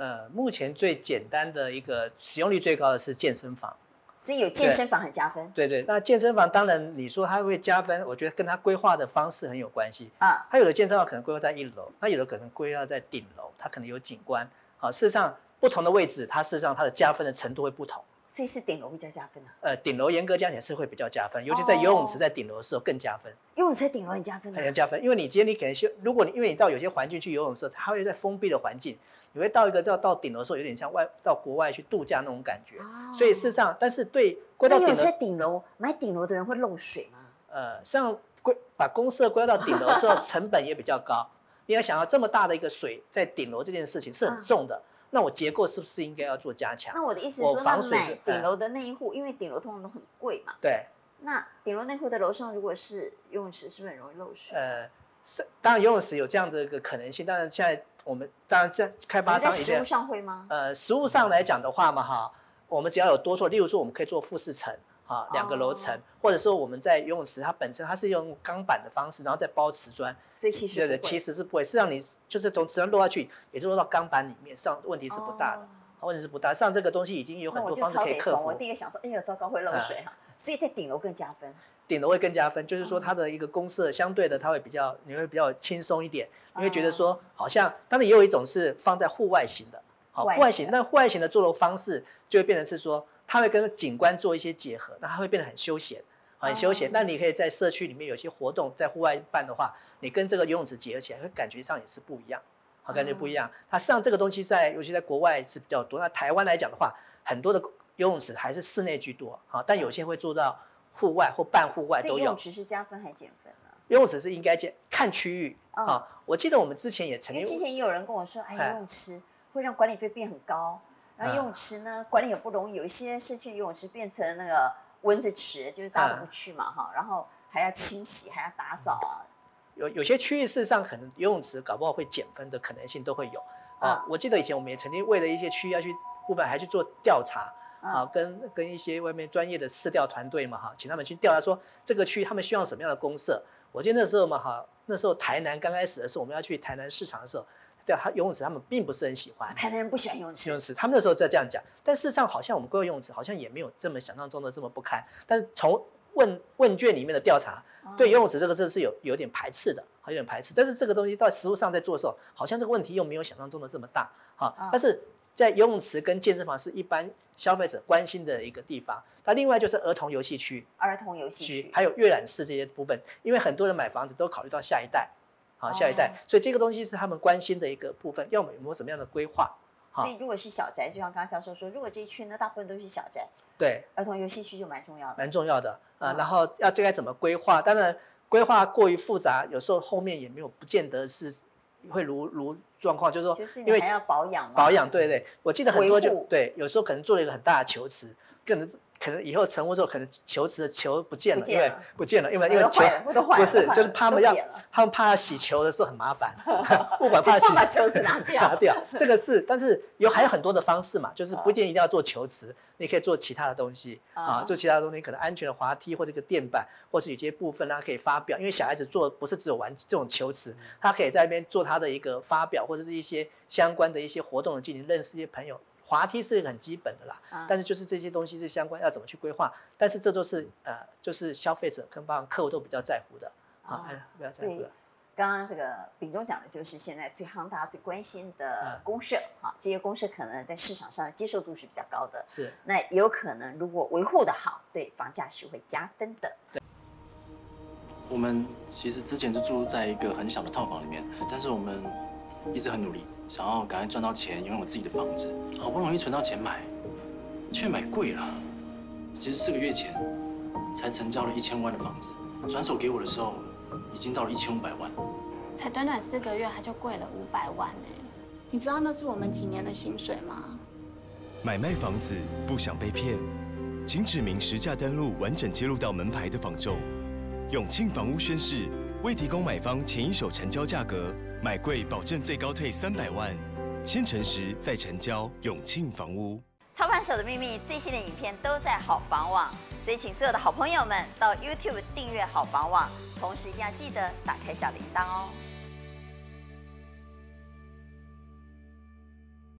呃，目前最简单的一个使用率最高的是健身房。所以有健身房很加分。对对，那健身房当然你说它会加分，我觉得跟它规划的方式很有关系。啊，它有的健身房可能规划在一楼，它有的可能规划在顶楼，它可能有景观。啊，事实上不同的位置，它事实上它的加分的程度会不同。所以是顶楼比较加分啊。呃，顶楼严格讲起来是会比较加分，尤其在游泳池在顶楼的时候更加分。游泳池顶楼很加分的。很加分，因为你今天你可能是，如果你因为你到有些环境去游泳的时候，它会在封闭的环境，你会到一个叫到顶楼的时候，有点像外到国外去度假那种感觉。所以事实上，但是对归到顶楼，有些顶楼买顶楼的人会漏水吗？呃，像归把公司归到顶楼的时候，成本也比较高。你要想要这么大的一个水在顶楼这件事情是很重的。那我结构是不是应该要做加强？那我的意思是说，那买顶楼的那一户，因为顶楼通常都很贵嘛。对。那顶楼那户的楼上如果是游泳池，是不是很容易漏水？呃，是，当然游泳池有这样的一个可能性。但是现在我们当然在开发商在实物上会吗？呃，实物上来讲的话嘛，哈，我们只要有多做，例如说我们可以做复式层。啊，两个楼层，或者说我们在游泳池，它本身它是用钢板的方式，然后再包瓷砖，所以其实对对，其实是不会，是让你就是从瓷砖落下去，也就落到钢板里面，上问题是不大的，问题是不大。上这个东西已经有很多方式可以克服。我第一个想说，哎呀，糟糕会漏水哈，所以在顶楼更加分。顶楼会更加分，就是说它的一个公设相对的，它会比较你会比较轻松一点，你会觉得说好像，当然也有一种是放在户外型的，好户外型，但户外型的坐楼方式就会变成是说。它会跟景观做一些结合，那它会变得很休闲，很休闲。那你可以在社区里面有些活动，在户外办的话，你跟这个游泳池结合起来，会感觉上也是不一样，好，感觉不一样。它实际上这个东西在，尤其在国外是比较多。那台湾来讲的话，很多的游泳池还是室内居多，好，但有些会做到户外或半户外都有。游泳池是加分还减分呢？游泳池是应该减，看区域啊。我记得我们之前也曾经，之前也有人跟我说，哎，游泳池会让管理费变很高。然后游泳池呢，管理也不容易。有一些是去游泳池变成那个蚊子池，就是大家都不去嘛，哈。然后还要清洗，还要打扫啊。有有些区域事实上可能游泳池搞不好会减分的可能性都会有啊。我记得以前我们也曾经为了一些区域要去部分还去做调查啊，跟跟一些外面专业的试调团队嘛，哈，请他们去调查说这个区域他们需要什么样的公社。我记得那时候嘛，哈，那时候台南刚开始的时候，我们要去台南市场的时候。对，他游泳池他们并不是很喜欢，台南人不喜欢游泳池。游泳池，他们那时候在这样讲，但事实上好像我们规划游泳池好像也没有这么想象中的这么不堪。但是从问问卷里面的调查，对游泳池这个字是有有点排斥的，有点排斥。但是这个东西到实物上在做的时候，好像这个问题又没有想象中的这么大。好，但是在游泳池跟健身房是一般消费者关心的一个地方。那另外就是儿童游戏区，儿童游戏区还有阅览室这些部分，因为很多人买房子都考虑到下一代。好，下一代，所以这个东西是他们关心的一个部分，要么有没有什么样的规划？所以如果是小宅，就像刚刚教授说，如果这一区呢，大部分都是小宅，对，儿童游戏区就蛮重要的，蛮重要的啊。然后要这该怎么规划？当然，规划过于复杂，有时候后面也没有不见得是会如如状况，就是说，就是因为还要保养，保养，对对。我记得很多就对，有时候可能做了一个很大的球池，可能。可能以后成屋之后，可能球池的球不见了，因为不见了，因为因为球不是，就是他们要 他们怕洗球的时候很麻烦，不管怕洗把球池拿掉，拿掉这个是，但是有还有很多的方式嘛，就是不一定一定要做球池，你可以做其他的东西啊，做其他的东西，可能安全的滑梯或这个垫板，或是有些部分它可以发表，因为小孩子做不是只有玩这种球池，他可以在那边做他的一个发表，或者是一些相关的一些活动的进行，认识一些朋友。滑梯是一个很基本的啦，但是就是这些东西是相关，要怎么去规划？但是这都是呃，就是消费者跟包括客户都比较在乎的啊，比较在乎的。刚刚这个秉忠讲的就是现在最夯、大家最关心的公社啊，这些公社可能在市场上的接受度是比较高的，是。那也有可能如果维护的好，对房价是会加分的。我们其实之前就住在一个很小的套房里面，但是我们一直很努力。想要赶快赚到钱，拥有自己的房子，好不容易存到钱买，却买贵了。其实四个月前才成交了一千万的房子，转手给我的时候，已经到了一千五百万。才短短四个月，它就贵了五百万呢。你知道那是我们几年的薪水吗？买卖房子不想被骗，请指明实价登录，完整揭露到门牌的房仲。永庆房屋宣誓，未提供买方前一手成交价格。买贵保证最高退三百万，先诚实再成交，永庆房屋。操盘手的秘密最新的影片都在好房网，所以请所有的好朋友们到 YouTube 订阅好房网，同时一定要记得打开小铃铛哦。